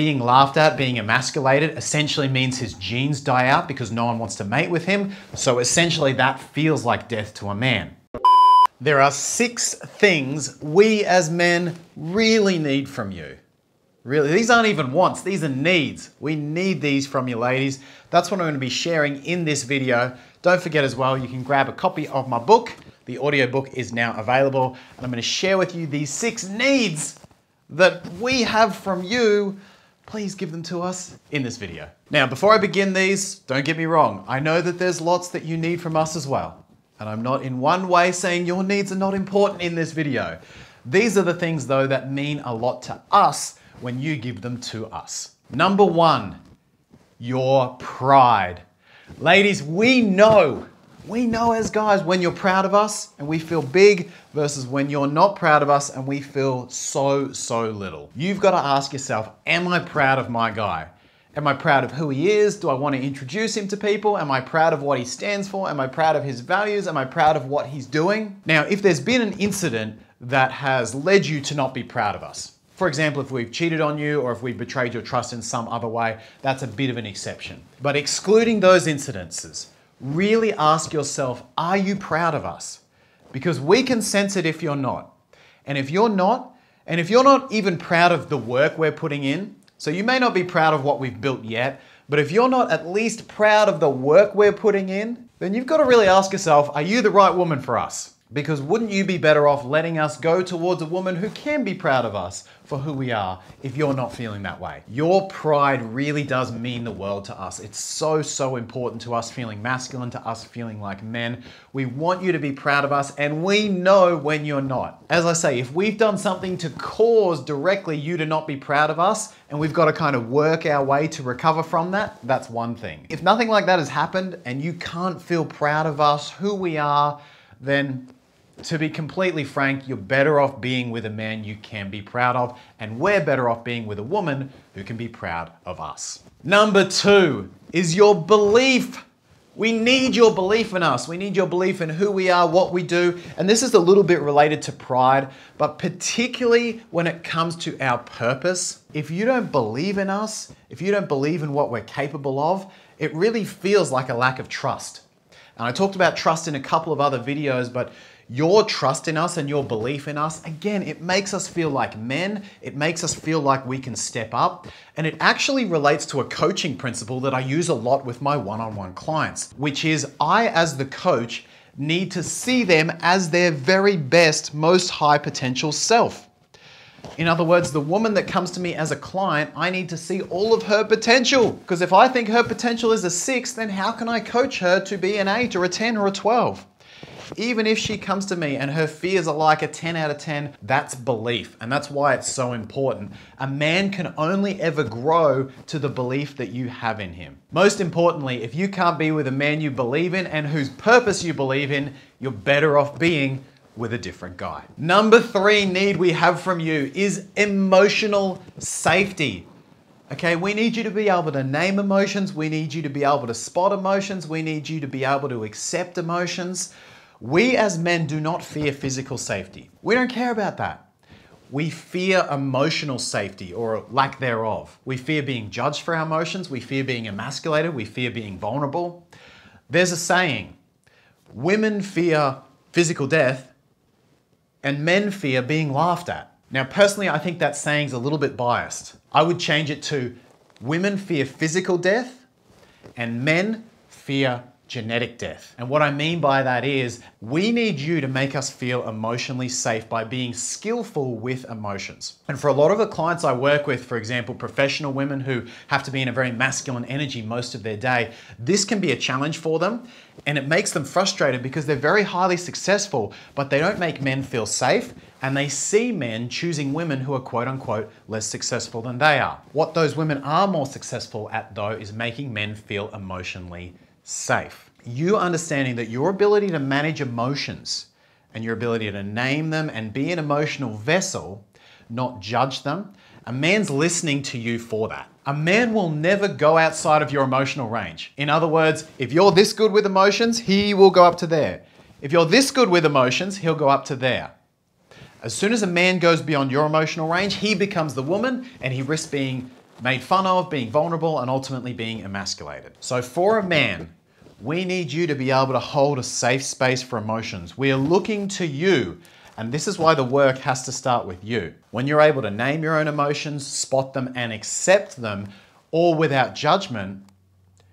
being laughed at, being emasculated, essentially means his genes die out because no one wants to mate with him. So essentially, that feels like death to a man. There are six things we as men really need from you. Really, these aren't even wants, these are needs. We need these from you, ladies. That's what I'm going to be sharing in this video. Don't forget as well, you can grab a copy of my book. The audiobook is now available, and I'm going to share with you these six needs that we have from you please give them to us in this video. Now, before I begin these, don't get me wrong, I know that there's lots that you need from us as well. And I'm not in one way saying your needs are not important in this video. These are the things though that mean a lot to us when you give them to us. Number one, your pride. Ladies, we know we know as guys when you're proud of us and we feel big versus when you're not proud of us and we feel so, so little. You've got to ask yourself, am I proud of my guy? Am I proud of who he is? Do I want to introduce him to people? Am I proud of what he stands for? Am I proud of his values? Am I proud of what he's doing? Now, if there's been an incident that has led you to not be proud of us, for example, if we've cheated on you or if we've betrayed your trust in some other way, that's a bit of an exception. But excluding those incidences, really ask yourself, are you proud of us? Because we can sense it if you're not. And if you're not, and if you're not even proud of the work we're putting in, so you may not be proud of what we've built yet, but if you're not at least proud of the work we're putting in, then you've got to really ask yourself, are you the right woman for us? Because wouldn't you be better off letting us go towards a woman who can be proud of us for who we are if you're not feeling that way? Your pride really does mean the world to us. It's so, so important to us feeling masculine, to us feeling like men. We want you to be proud of us, and we know when you're not. As I say, if we've done something to cause directly you to not be proud of us, and we've got to kind of work our way to recover from that, that's one thing. If nothing like that has happened and you can't feel proud of us, who we are, then to be completely frank, you're better off being with a man you can be proud of, and we're better off being with a woman who can be proud of us. Number two is your belief. We need your belief in us. We need your belief in who we are, what we do. And this is a little bit related to pride, but particularly when it comes to our purpose. If you don't believe in us, if you don't believe in what we're capable of, it really feels like a lack of trust. And I talked about trust in a couple of other videos, but your trust in us and your belief in us, again, it makes us feel like men. It makes us feel like we can step up. And it actually relates to a coaching principle that I use a lot with my one on one clients, which is I, as the coach, need to see them as their very best, most high potential self. In other words, the woman that comes to me as a client, I need to see all of her potential. Because if I think her potential is a six, then how can I coach her to be an eight or a 10 or a 12? Even if she comes to me and her fears are like a 10 out of 10, that's belief. And that's why it's so important. A man can only ever grow to the belief that you have in him. Most importantly, if you can't be with a man you believe in and whose purpose you believe in, you're better off being with a different guy. Number three need we have from you is emotional safety. Okay, we need you to be able to name emotions. We need you to be able to spot emotions. We need you to be able to accept emotions. We as men do not fear physical safety. We don't care about that. We fear emotional safety or lack thereof. We fear being judged for our emotions. We fear being emasculated. We fear being vulnerable. There's a saying women fear physical death and men fear being laughed at. Now, personally, I think that saying's a little bit biased. I would change it to women fear physical death and men fear genetic death. And what I mean by that is we need you to make us feel emotionally safe by being skillful with emotions. And for a lot of the clients I work with, for example, professional women who have to be in a very masculine energy most of their day, this can be a challenge for them and it makes them frustrated because they're very highly successful, but they don't make men feel safe and they see men choosing women who are quote unquote less successful than they are. What those women are more successful at though is making men feel emotionally safe. You understanding that your ability to manage emotions and your ability to name them and be an emotional vessel, not judge them, a man's listening to you for that. A man will never go outside of your emotional range. In other words, if you're this good with emotions, he will go up to there. If you're this good with emotions, he'll go up to there. As soon as a man goes beyond your emotional range, he becomes the woman and he risks being made fun of, being vulnerable, and ultimately being emasculated. So for a man, we need you to be able to hold a safe space for emotions. We are looking to you and this is why the work has to start with you. When you're able to name your own emotions, spot them, and accept them, all without judgment,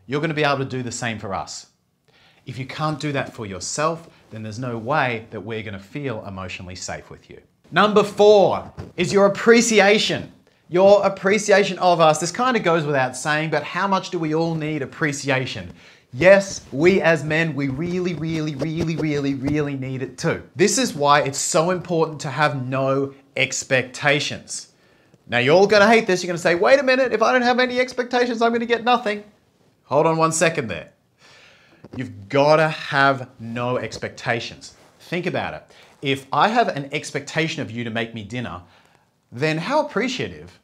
you're going to be able to do the same for us. If you can't do that for yourself, then there's no way that we're going to feel emotionally safe with you. Number four is your appreciation. Your appreciation of us. This kind of goes without saying, but how much do we all need appreciation? Yes, we as men, we really, really, really, really, really need it too. This is why it's so important to have no expectations. Now, you're all gonna hate this. You're gonna say, wait a minute, if I don't have any expectations, I'm gonna get nothing. Hold on one second there. You've gotta have no expectations. Think about it. If I have an expectation of you to make me dinner, then how appreciative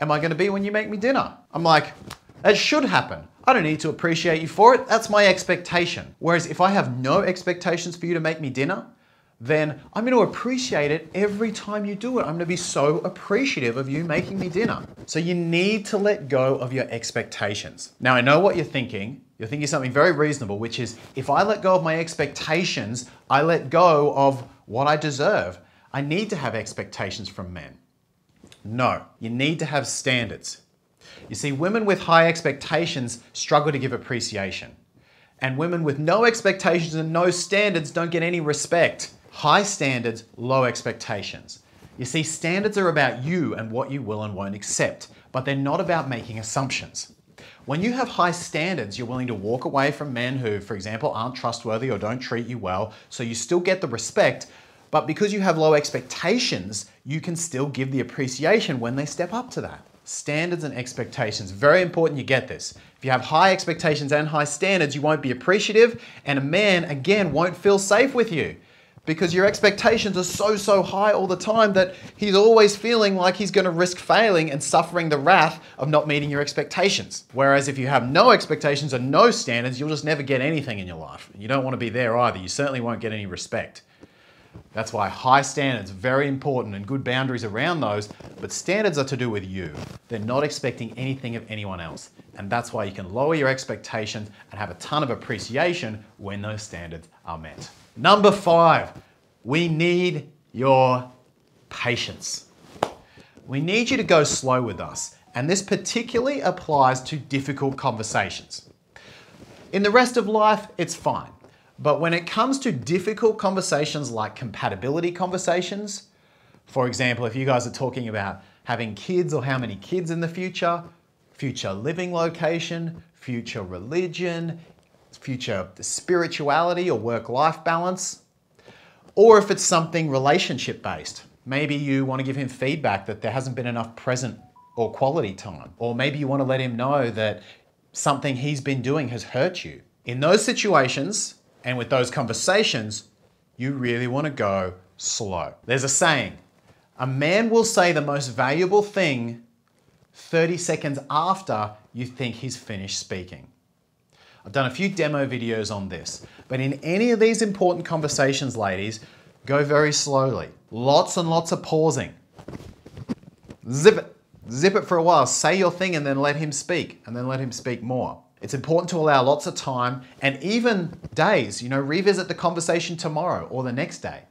am I gonna be when you make me dinner? I'm like, that should happen. I don't need to appreciate you for it. That's my expectation. Whereas if I have no expectations for you to make me dinner, then I'm going to appreciate it every time you do it. I'm going to be so appreciative of you making me dinner. So you need to let go of your expectations. Now, I know what you're thinking. You're thinking something very reasonable, which is if I let go of my expectations, I let go of what I deserve. I need to have expectations from men. No, you need to have standards. You see, women with high expectations struggle to give appreciation. And women with no expectations and no standards don't get any respect. High standards, low expectations. You see, standards are about you and what you will and won't accept, but they're not about making assumptions. When you have high standards, you're willing to walk away from men who, for example, aren't trustworthy or don't treat you well, so you still get the respect, but because you have low expectations, you can still give the appreciation when they step up to that standards and expectations. Very important you get this. If you have high expectations and high standards, you won't be appreciative, and a man, again, won't feel safe with you because your expectations are so, so high all the time that he's always feeling like he's going to risk failing and suffering the wrath of not meeting your expectations. Whereas if you have no expectations and no standards, you'll just never get anything in your life. You don't want to be there either. You certainly won't get any respect. That's why high standards are very important and good boundaries around those, but standards are to do with you. They're not expecting anything of anyone else. And that's why you can lower your expectations and have a ton of appreciation when those standards are met. Number five, we need your patience. We need you to go slow with us, and this particularly applies to difficult conversations. In the rest of life, it's fine. But when it comes to difficult conversations like compatibility conversations, for example, if you guys are talking about having kids or how many kids in the future, future living location, future religion, future spirituality or work life balance, or if it's something relationship based. Maybe you want to give him feedback that there hasn't been enough present or quality time, or maybe you want to let him know that something he's been doing has hurt you. In those situations, and with those conversations, you really want to go slow. There's a saying a man will say the most valuable thing 30 seconds after you think he's finished speaking. I've done a few demo videos on this, but in any of these important conversations, ladies, go very slowly. Lots and lots of pausing. Zip it. Zip it for a while. Say your thing and then let him speak, and then let him speak more. It's important to allow lots of time and even days, you know, revisit the conversation tomorrow or the next day.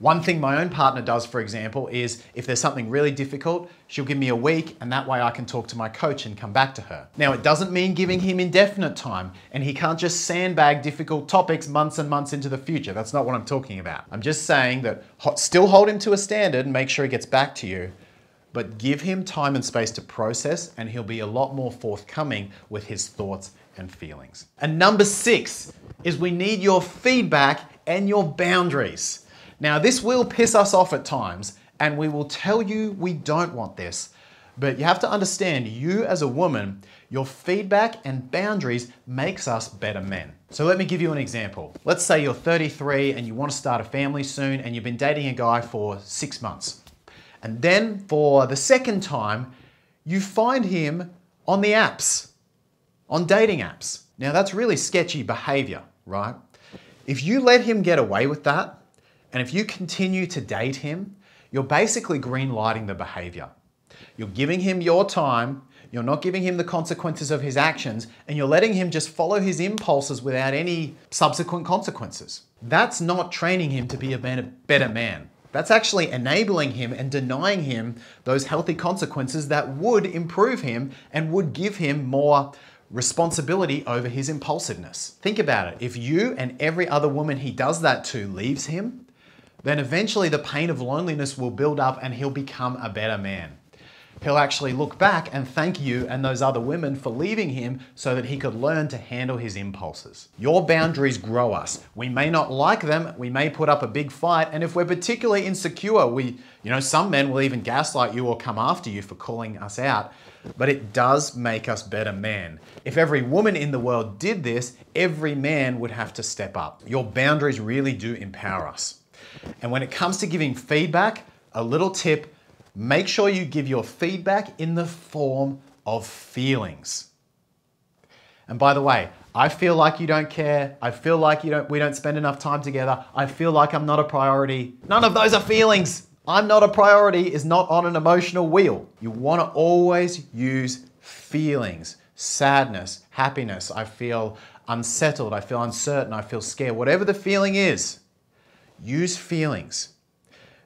One thing my own partner does, for example, is if there's something really difficult, she'll give me a week and that way I can talk to my coach and come back to her. Now, it doesn't mean giving him indefinite time and he can't just sandbag difficult topics months and months into the future. That's not what I'm talking about. I'm just saying that still hold him to a standard and make sure he gets back to you, but give him time and space to process, and he'll be a lot more forthcoming with his thoughts and feelings. And number six is we need your feedback and your boundaries. Now, this will piss us off at times, and we will tell you we don't want this. But you have to understand, you as a woman, your feedback and boundaries makes us better men. So let me give you an example. Let's say you're 33 and you want to start a family soon and you've been dating a guy for six months. And then for the second time, you find him on the apps, on dating apps. Now that's really sketchy behavior, right? If you let him get away with that, and if you continue to date him, you're basically green lighting the behavior. You're giving him your time, you're not giving him the consequences of his actions, and you're letting him just follow his impulses without any subsequent consequences. That's not training him to be a better man. That's actually enabling him and denying him those healthy consequences that would improve him and would give him more responsibility over his impulsiveness. Think about it. If you and every other woman he does that to leaves him, then eventually the pain of loneliness will build up and he'll become a better man. He'll actually look back and thank you and those other women for leaving him so that he could learn to handle his impulses. Your boundaries grow us. We may not like them, we may put up a big fight, and if we're particularly insecure, we, you know, some men will even gaslight you or come after you for calling us out, but it does make us better men. If every woman in the world did this, every man would have to step up. Your boundaries really do empower us. And when it comes to giving feedback, a little tip make sure you give your feedback in the form of feelings. And by the way, I feel like you don't care. I feel like you don't we don't spend enough time together. I feel like I'm not a priority. None of those are feelings. I'm not a priority is not on an emotional wheel. You want to always use feelings. Sadness, happiness, I feel unsettled, I feel uncertain, I feel scared. Whatever the feeling is, use feelings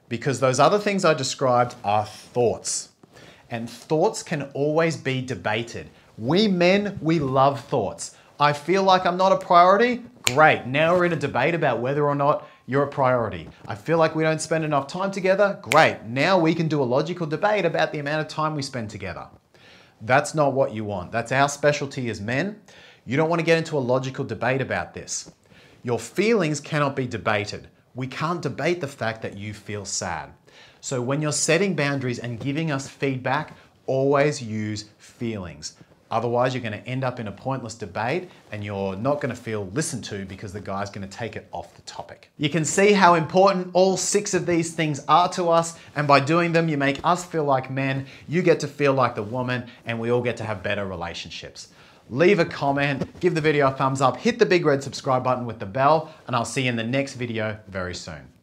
because those other things I described are thoughts. And thoughts can always be debated. We men, we love thoughts. I feel like I'm not a priority. Great. Now we're in a debate about whether or not you're a priority. I feel like we don't spend enough time together. Great. Now we can do a logical debate about the amount of time we spend together. That's not what you want. That's our specialty as men. You don't want to get into a logical debate about this. Your feelings cannot be debated we can't debate the fact that you feel sad. So when you're setting boundaries and giving us feedback, always use feelings. Otherwise, you're going to end up in a pointless debate and you're not going to feel listened to because the guy's going to take it off the topic. You can see how important all six of these things are to us, and by doing them, you make us feel like men, you get to feel like the woman, and we all get to have better relationships leave a comment, give the video a thumbs up, hit the big red subscribe button with the bell, and I'll see you in the next video very soon.